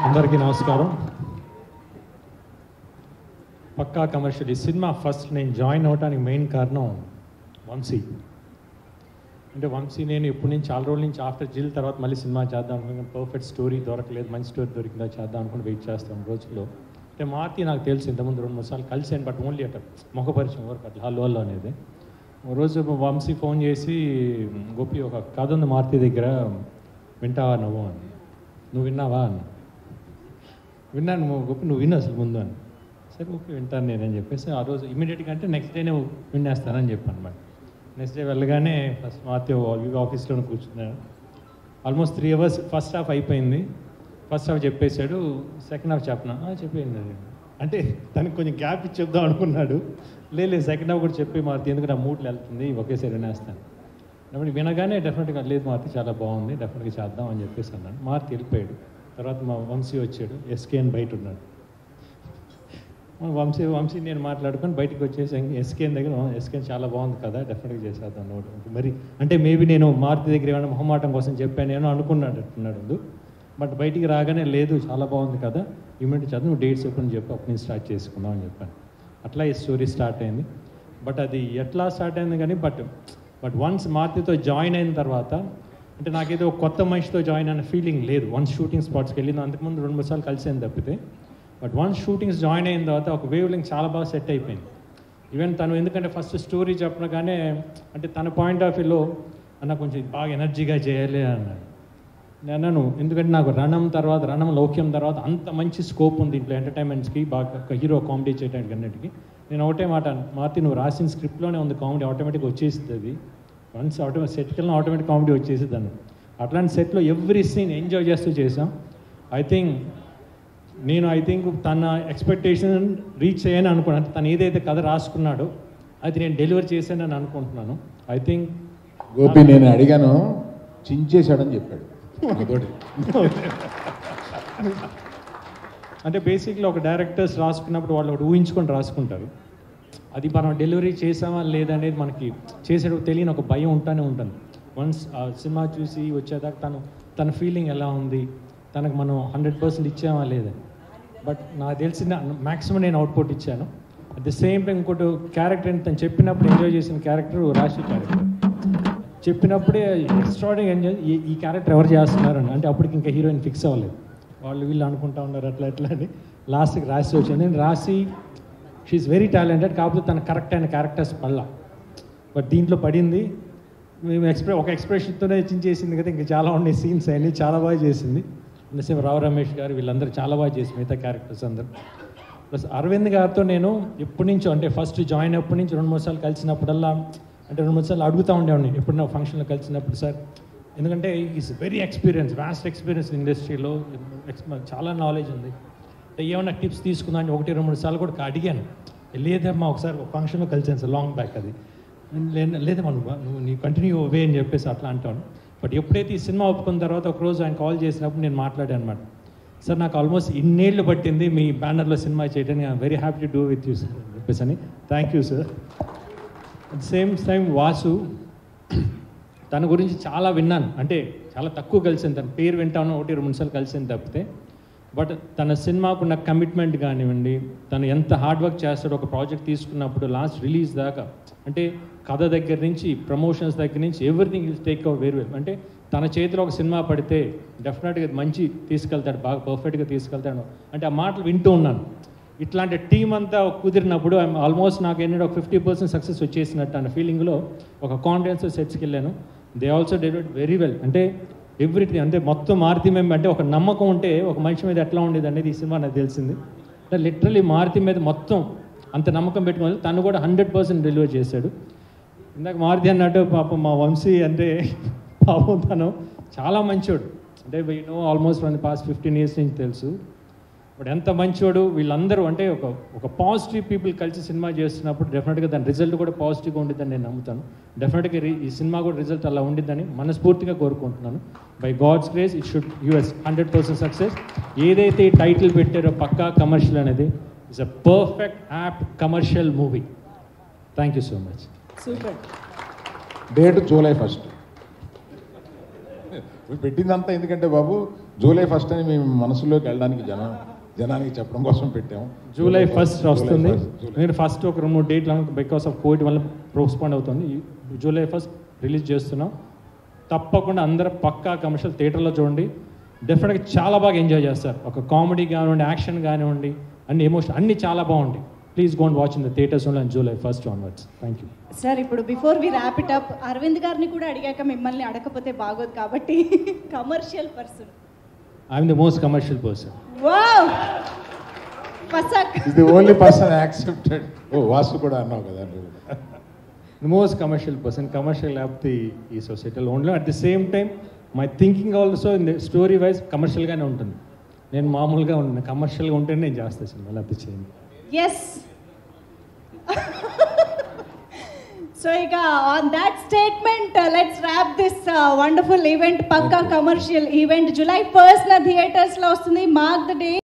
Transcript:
అందరికీ నమస్కారం. పక్కా కమర్షియల్ ఈ సినిమా ఫస్ట్ నేను జాయిన్ అవడానికి మెయిన్ కారణం వంశీ. అంటే వంశీ నేను ఎప్పటి నుంచి చాలా రోజుల నుంచి ఆఫ్టర్ జిల్ తర్వాత మళ్ళీ సినిమా చేద్దాం అనుకున్నాను. పర్ఫెక్ట్ స్టోరీ దొరకలేదు మంచి స్టోరీ దొరికిందా చేద్దాం అనుకుని వెయిట్ చేస్తాను రోజుల్లో. అంటే మారుతి నాకు తెలుసు ఇంతకుముందు రెండు మూడు సార్లు కలిసాను బట్ ఓన్లీ అక్కడ ముఖపరిచయం వరకు అట్లా హలో హలో అనేది. ఓ రోజు వంశీ ఫోన్ చేసి గోపి ఒక కథ ఉంది మారుతి దగ్గర వింటావా నువ్వు? అని. నువ్వు విన్నావా? అని. విన్నాను గొప్ప నువ్వు విను అసలు ముందు అని. సరే ఓకే వింటాను నేనని చెప్పేసి ఆ రోజు ఇమీడియట్గా అంటే నెక్స్ట్ డేనే వినేస్తానని చెప్పాను అనమాట నెక్స్ట్ డే వెళ్ళగానే ఫస్ట్ మాతో ఆఫీస్లో కూర్చున్నాను. Almost three hours first half అయిపోయింది. ఫస్ట్ హాఫ్ చెప్పేశాడు సెకండ్ హాఫ్ చెప్పనా? చెప్పేయండి అది అంటే తనకి కొంచెం గ్యాప్ ఇచ్చి చెప్దాం అనుకున్నాడు. లేదు సెకండ్ హాఫ్ కూడా చెప్పి మారుతి ఎందుకు నా మూడ్లు వెళ్తుంది ఒకేసారి వినేస్తాను. కాబట్టి వినగానే డెఫినెట్గా లేదు మారుతి చాలా బాగుంది డెఫినెట్గా చేద్దాం అని చెప్పేసి అన్నాను. మారుతి వెళ్ళిపోయాడు. తర్వాత మా వంశీ వచ్చాడు ఎస్కేఎన్ బయట ఉన్నాడు. వంశీ వంశీ నేను మాట్లాడుకొని బయటికి వచ్చేసి. ఎస్కేఎన్ దగ్గర ఎస్కేఎన్ చాలా బాగుంది కదా డెఫినెట్గా చేసేద్దాం నోట్ మరి అంటే మేబీ నేను మారుతి దగ్గర ఏమైనా మొహమాటం కోసం చెప్పాను నేను అనుకున్నాడు అంటున్నాడు బట్ బయటికి రాగానే లేదు చాలా బాగుంది కదా ఇమీడియట్ చదువు నువ్వు డేట్స్ ఎప్పుడు చెప్పి అప్పుడు నేను స్టార్ట్ చేసుకుందాం అని చెప్పాను. అట్లా ఈ స్టోరీ స్టార్ట్ అయింది. బట్ అది ఎట్లా స్టార్ట్ అయింది కానీ బట్ బట్ వన్స్ మారుతితో జాయిన్ అయిన తర్వాత అంటే నాకేదో కొత్త మనిషితో జాయిన్ అయిన ఫీలింగ్ లేదు. వన్ షూటింగ్ స్పాట్స్కి వెళ్ళింది అంతకుముందు రెండు మూడు సార్లు కలిసేది తప్పితే. బట్ వన్ షూటింగ్స్ జాయిన్ అయిన తర్వాత ఒక వేవ్ లింక్ చాలా బాగా సెట్ అయిపోయింది. ఈవెన్ తను ఎందుకంటే ఫస్ట్ స్టోరీ చెప్పగానే అంటే తన పాయింట్ ఆఫ్ వ్యూలో అన్న కొంచెం బాగా ఎనర్జీగా చేయాలి అన్నాడు. నేను అన్నాను ఎందుకంటే నాకు రణం తర్వాత రణం లౌక్యం తర్వాత అంత మంచి స్కోప్ ఉంది ఇంట్లో ఎంటర్టైన్మెంట్స్కి బాగా ఒక హీరో కామెడీ చేయడానికి అన్నిటికీ. నేను ఒకటే మాట మార్తి నువ్వు రాసిన స్క్రిప్ట్లోనే ఉంది కామెడీ ఆటోమేటిక్గా వచ్చేస్తుంది. వన్స్ ఆటోమేటిక్ సెట్కి ఆటోమేటిక్ కామెడీ వచ్చేసింది అన్న అట్లాంటి సెట్లో ఎవ్రీ సీన్ ఎంజాయ్ చేస్తూ చేసాం ఐ థింక్ నేను ఐ థింక్ తన ఎక్స్పెక్టేషన్ రీచ్ అయ్యాను అనుకున్నాను తను ఏదైతే కథ రాసుకున్నాడో అది నేను డెలివర్ చేశానని అనుకుంటున్నాను. ఐ థింక్ గోపి నేను అడిగాను చించేశాడని చెప్పాడు. అంటే బేసిక్లీ ఒక డైరెక్టర్స్ రాసుకున్నప్పుడు వాళ్ళు ఒకటి ఊహించుకొని రాసుకుంటారు. అది మనం డెలివరీ చేసామా లేదనేది మనకి చేసేటప్పుడు తెలియని ఒక భయం ఉంటూనే ఉంటుంది. వన్స్ ఆ సినిమా చూసి వచ్చేదాకా తను తన ఫీలింగ్ ఎలా ఉంది? తనకు మనం హండ్రెడ్ పర్సెంట్ ఇచ్చామా లేదా? బట్ నాకు తెలిసిన మ్యాక్సిమం నేను అవుట్పుట్ ఇచ్చాను. అట్ ది సేమ్ టైం ఇంకోటి క్యారెక్టర్ తను చెప్పినప్పుడు ఎంజాయ్ చేసిన క్యారెక్టర్ రాశి క్యారెక్టర్ చెప్పినప్పుడే ఎక్స్ట్రాడింగ్ ఎంజాయ్ ఈ క్యారెక్టర్ ఎవరు చేస్తున్నారని అంటే అప్పటికి ఇంకా హీరోయిన్ ఫిక్స్ అవ్వలేదు. వాళ్ళు వీళ్ళు అనుకుంటా ఉన్నారు అట్లా ఎట్లా అని. లాస్ట్కి రాసి వచ్చింది. నేను రాసి షీఈస్ వెరీ టాలెంటెడ్ కాకపోతే తన కరెక్ట్ అయిన క్యారెక్టర్స్ పడలా బట్ దీంట్లో పడింది మేము ఎక్స్ప్రె ఒక ఎక్స్ప్రెషన్తోనే చేసింది కదా ఇంకా చాలా ఉన్నాయి సీన్స్ అన్నీ చాలా బాగా చేసింది. సేమ్ రావు రమేష్ గారు వీళ్ళందరూ చాలా బాగా చేసి మిగతా క్యారెక్టర్స్ అందరూ. ప్లస్ అరవింద్ గారితో నేను ఎప్పటి నుంచో అంటే ఫస్ట్ జాయిన్ అప్పటి నుంచి రెండు మూడు సార్లు కలిసినప్పుడల్లా అంటే రెండు మూడు సార్లు అడుగుతూ ఉండేవాడిని ఎప్పుడైనా ఫంక్షన్లో కలిసినప్పుడు సార్. ఎందుకంటే is very experience vast experience ఇండస్ట్రీలో చాలా నాలెడ్జ్ ఉంది. ఏమైనా టిప్స్ తీసుకుందా అని ఒకటి రెండు మూడు సార్లు కూడా అడిగాను. లేదమ్మా ఒకసారి ఒక ఫంక్షన్లో కలిసాను సార్ లాంగ్ బ్యాక్ అది. లేదమ్మా నువ్వు నువ్వు నీ కంటిన్యూ అవే అని చెప్పేసి అట్లా అంటాను. బట్ ఎప్పుడైతే ఈ సినిమా ఒప్పుకున్న తర్వాత ఒకరోజు ఆయన కాల్ చేసినప్పుడు నేను మాట్లాడాను అనమాట సార్ నాకు ఆల్మోస్ట్ ఇన్నేళ్ళు పట్టింది మీ బ్యానర్లో సినిమా చేయడానికి I'm very happy to do with you sir అని చెప్పేసి అని. Thank you sir at same time Vasu తన గురించి చాలా విన్నాను. అంటే చాలా తక్కువ కలిసింది తన. పేరు వింటాను ఒకటి రెండు సార్లు కలిసింది తప్పితే. బట్ తన సినిమాకున్న కమిట్మెంట్ కానివ్వండి తను ఎంత హార్డ్ వర్క్ చేస్తాడో ఒక ప్రాజెక్ట్ తీసుకున్నప్పుడు లాస్ట్ రిలీజ్ దాకా అంటే కథ దగ్గర నుంచి ప్రమోషన్స్ దగ్గర నుంచి everything I'll take our very well అంటే తన చేతిలో ఒక సినిమా పడితే డెఫినెట్గా మంచి తీసుకెళ్తాడు బాగా పర్ఫెక్ట్గా తీసుకెళ్తాడు. అంటే ఆ మాటలు వింటూ ఉన్నాను. ఇట్లాంటి టీం అంతా కుదిరినప్పుడు ఆల్మోస్ట్ నాకు ఏంటంటే ఒక ఫిఫ్టీ పర్సెంట్ సక్సెస్ వచ్చేసినట్టు అన్న ఫీలింగ్లో ఒక కాన్ఫిడెన్స్ సెట్స్కి వెళ్ళాను. They also delivered very well అంటే ఎవ్రీథింగ్ అంటే మొత్తం మారుతి మేము అంటే ఒక నమ్మకం ఉంటే ఒక మనిషి మీద ఎట్లా ఉండేది అనేది ఈ సినిమా నాకు తెలిసింది. అంటే లిటరలీ మారుతి మీద మొత్తం అంత నమ్మకం పెట్టుకుని తను కూడా హండ్రెడ్ పర్సెంట్ డెలివర్ చేశాడు. ఇందాక మారుతి అన్నట్టు పాపం మా వంశీ అంటే పాపం తను చాలా మంచోడు. అంటే we know almost one past fifteen years నుంచి తెలుసు. బట్ ఎంత మంచోడు వీళ్ళందరూ అంటే ఒక ఒక పాజిటివ్ పీపుల్ కలిసి సినిమా చేస్తున్నప్పుడు డెఫినెట్గా దాని రిజల్ట్ కూడా పాజిటివ్గా ఉండిద్దని నేను నమ్ముతాను. డెఫినెట్గా రి- ఈ సినిమా కూడా రిజల్ట్ అలా ఉండిద్దని మనస్ఫూర్తిగా కోరుకుంటున్నాను. By God's grace it should us hundred percent success ఏదైతే ఈ టైటిల్ పెట్టారో పక్కా కమర్షియల్ అనేది it's a perfect app commercial movie thank you so much super date July first పెట్టిందంతా ఎందుకంటే బాబు జూలై ఫస్ట్ అని మేము మనసులోకి వెళ్ళడానికి జనం. జనానికి చెప్పడం కోసం పెట్టాము. జూలై ఫస్ట్ వస్తుంది. నేను ఫస్ట్ ఒక రెండు మూడు డేట్లు బికాస్ ఆఫ్ కోవిడ్ వల్ల పోస్ట్పోన్ అవుతుంది. జూలై ఫస్ట్ రిలీజ్ చేస్తున్నాం. తప్పకుండా అందరూ పక్కా కమర్షియల్ థియేటర్లో చూడండి. డెఫినెట్గా చాలా బాగా ఎంజాయ్ చేస్తారు. ఒక కామెడీ కానివ్వండి యాక్షన్ కానివ్వండి అన్ని ఎమోషన్ అన్ని చాలా బాగుంటాయి. Please gonna watch in the theaters only July first onwards thank you sir ఇప్పుడు before we wrap it up Aravind గారిని కూడా అడిగాక మిమ్మల్ని అడగకపోతే బాగోదు కాబట్టి commercial person I'm the most commercial person wow పసక్ is the only person accepted ఓ వాసు కూడా అన్నావు కదా most commercial person, commercial of the ఈ సొసైటీలో ఉండడం at the same time my thinking also in story wise కమర్షియల్గానే ఉంటుంది. నేను మామూలుగా ఉన్నాను కమర్షియల్గా ఉంటేనే నేను చేస్తాను సినిమా లేకపోతే చేయండి. ఎస్ సో ఇక on that statement let's wrap this wonderful event Pakka commercial event July first నా థియేటర్స్లో వస్తుంది. Mark the day